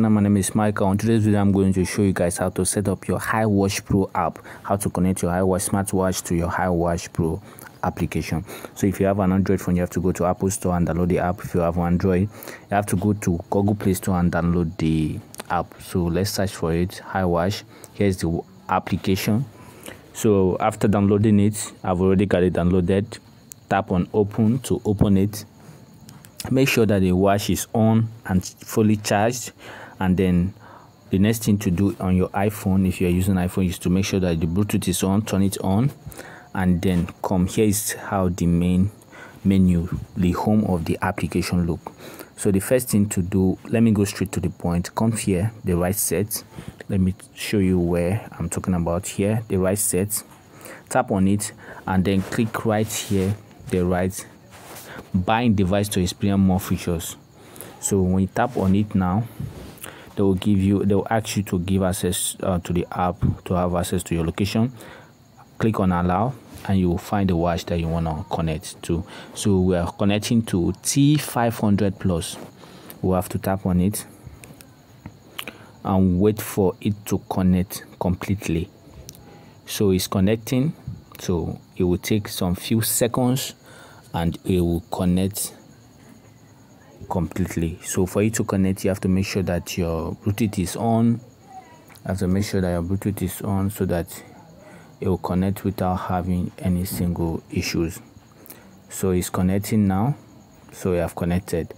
My name is Michael. On today's video, I'm going to show you guys how to set up your HiWatch Pro app, how to connect your HiWatch smartwatch to your HiWatch Pro application. So if you have an Android phone, you have to go to Apple Store and download the app. If you have an Android, you have to go to Google Play Store and download the app. So let's search for it. HiWatch. Here's the application. So after downloading it, I've already got it downloaded. Tap on open to open it. Make sure that the watch is on and fully charged and then the next thing to do on your iphone if you're using iphone is to make sure that the bluetooth is on turn it on and then come. Here is how the main menu the home of the application look. So the first thing to do let me go straight to the point. Come here the right set. Let me show you where i'm talking about here. The right set. Tap on it and then click right here the right bind device to experience more features. So when you tap on it now they will give you they will ask you to give access uh, to the app to have access to your location. Click on allow and you will find the watch that you want to connect to. So we are connecting to t500 plus. We have to tap on it and wait for it to connect completely. So it's connecting. So it will take some few seconds and it will connect completely. So for you to connect you have to make sure that your bluetooth is on. Have to make sure that your bluetooth is on so that it will connect without having any single issues. So it's connecting now. So you have connected.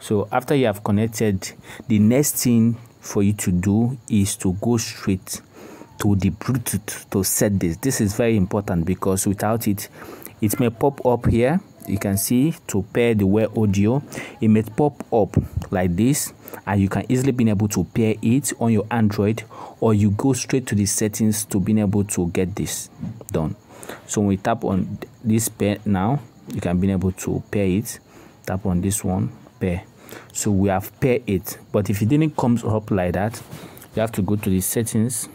So after you have connected the next thing for you to do is to go straight to the bluetooth to set this. This is very important because without it it may pop up here you can see to pair the wear audio it may pop up like this and you can easily be able to pair it on your android or you go straight to the settings to be able to get this done. So when we tap on this pair now you can be able to pair it. Tap on this one pair. So we have pair it. But if it didn't come up like that you have to go to the settings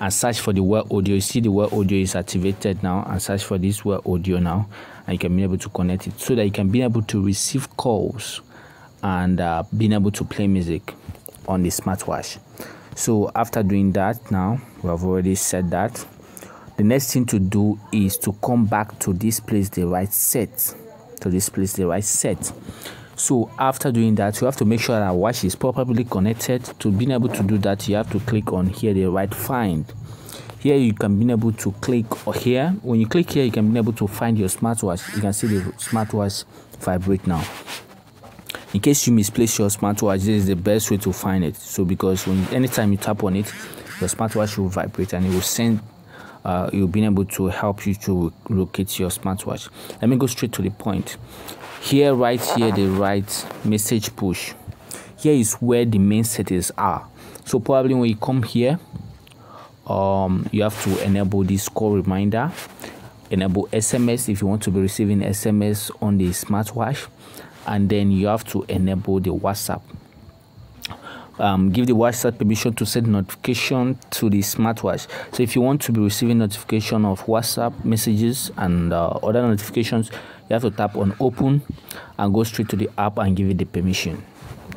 and search for the well audio. You see the well audio is activated now and search for this well audio now and you can be able to connect it so that you can be able to receive calls and uh, being able to play music on the smartwatch. So after doing that now we have already said that. The next thing to do is to come back to this place the right set to this place the right set so after doing that you have to make sure that watch is properly connected to being able to do that you have to click on here the right find. Here you can be able to click or here. When you click here you can be able to find your smartwatch. You can see the smartwatch vibrate now. In case you misplace your smartwatch this is the best way to find it. So because when anytime you tap on it your smartwatch will vibrate and it will send uh, you'll be able to help you to locate your smartwatch. Let me go straight to the point here right here the right message push. Here is where the main settings are. So probably when you come here um you have to enable this call reminder. Enable sms if you want to be receiving sms on the smartwatch. And then you have to enable the whatsapp um, give the WhatsApp permission to send notification to the smartwatch. So if you want to be receiving notification of WhatsApp messages and uh, other notifications, you have to tap on open and go straight to the app and give it the permission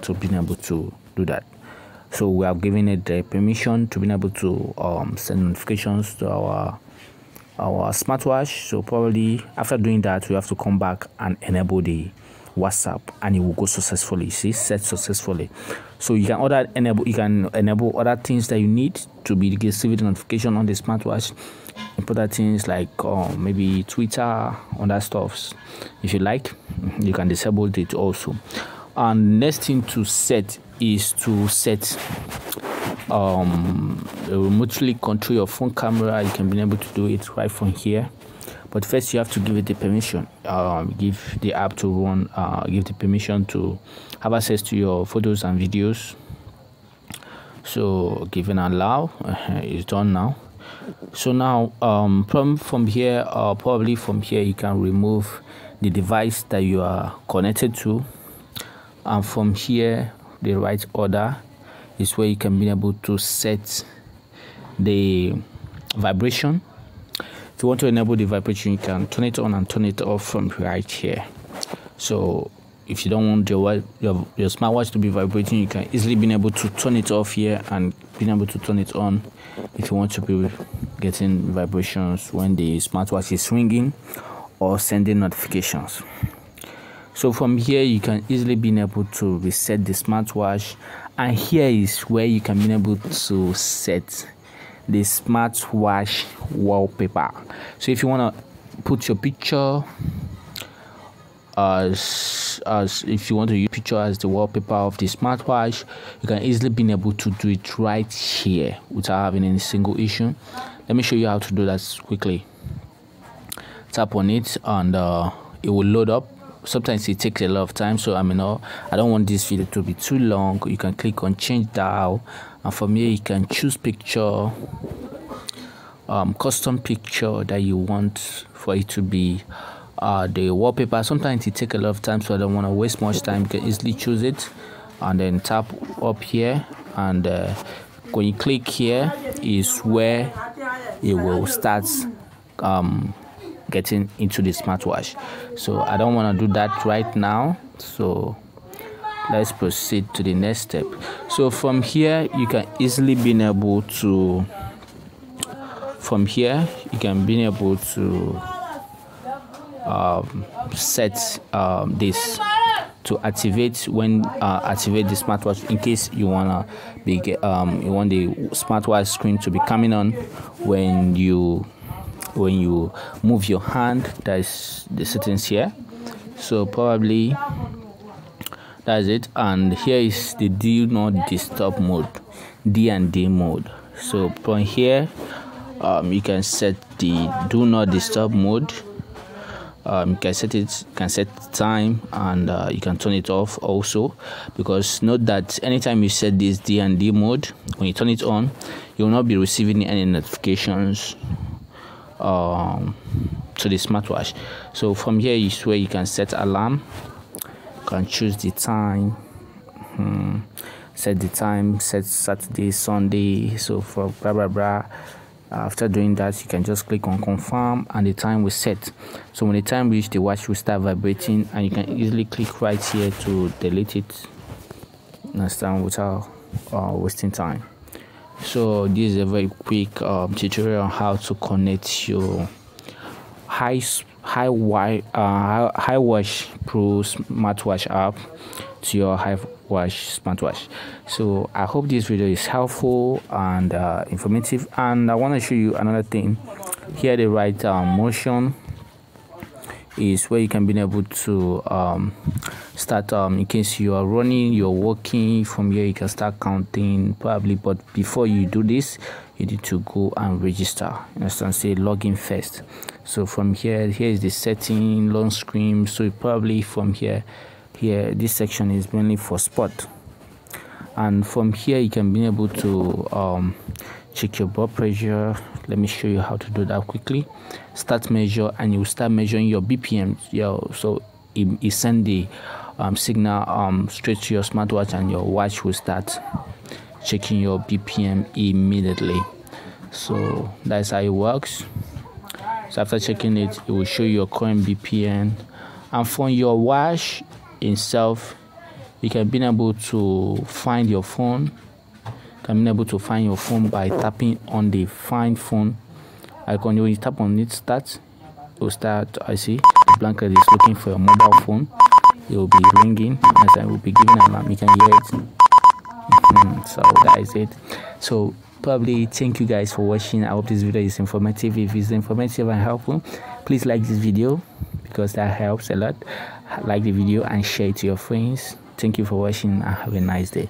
to be able to do that. So we have given it the permission to be able to um, send notifications to our our smartwatch. So probably after doing that, we have to come back and enable the WhatsApp and it will go successfully. You See, set successfully. So you can order enable you can enable other things that you need to be receiving notification on the smartwatch. Important things like uh, maybe Twitter, other stuffs. If you like, you can disable it also. And next thing to set is to set um remotely control your phone camera. You can be able to do it right from here. But first you have to give it the permission um, give the app to run uh, give the permission to have access to your photos and videos. So give an allow uh, it's done now. So now um, from from here uh, probably from here you can remove the device that you are connected to. And from here the right order is where you can be able to set the vibration. If you want to enable the vibration you can turn it on and turn it off from right here. So if you don't want your your, your smartwatch to be vibrating you can easily be able to turn it off here and being able to turn it on if you want to be getting vibrations when the smartwatch is ringing or sending notifications so from here you can easily be able to reset the smartwatch. And here is where you can be able to set the smartwatch wallpaper. So if you want to put your picture as as if you want to use picture as the wallpaper of the smartwatch you can easily be able to do it right here without having any single issue. Let me show you how to do that quickly. Tap on it and uh, it will load up sometimes it takes a lot of time so i mean uh, i don't want this video to be too long. You can click on change dial. And from here you can choose picture um, custom picture that you want for it to be uh, the wallpaper. Sometimes it takes a lot of time so i don't want to waste much time. You can easily choose it and then tap up here. And uh, when you click here is where it will start um, getting into the smartwatch. So i don't want to do that right now. So let's proceed to the next step. So from here you can easily be able to from here you can be able to um, set um, this to activate when uh, activate the smartwatch in case you wanna be um, you want the smartwatch screen to be coming on when you when you move your hand that is the settings here. So probably that's it. And here is the do not disturb mode d and d mode. So from here um, you can set the do not disturb mode. Um, you can set it can set time and uh, you can turn it off also. Because note that anytime you set this D and D mode when you turn it on you will not be receiving any notifications um, to the smartwatch. So from here is where you can set alarm you can choose the time hmm. set the time set Saturday Sunday so for blah blah blah. After doing that you can just click on confirm and the time will set. So when the time reach the watch will start vibrating and you can easily click right here to delete it. Understand without uh, wasting time so this is a very quick um, tutorial on how to connect your high high uh, HiWatch pro smartwatch app to your HiWatch smartwatch so i hope this video is helpful and uh, informative. And i want to show you another thing. Here the right uh, motion is where you can be able to um, start um, in case you are running you're walking from here you can start counting. Probably but before you do this you need to go and register. Understand? Say login first. So from here here is the setting long screen. So probably from here here this section is mainly for sport. And from here you can be able to um, check your blood pressure. Let me show you how to do that quickly. Start measure and you start measuring your bpm yeah, so it, it send the um, signal um, straight to your smartwatch and your watch will start checking your bpm immediately. So that's how it works. So after checking it it will show your current bpm and from your watch itself you can be able to find your phone be able to find your phone by tapping on the find phone icon. When you tap on it start it will start i see the blanket is looking for your mobile phone. It will be ringing as i will be giving an alarm. You can hear it. Mm-hmm. so that is it. So probably thank you guys for watching. I hope this video is informative. If it's informative and helpful please like this video because that helps a lot. Like the video and share it to your friends. Thank you for watching and have a nice day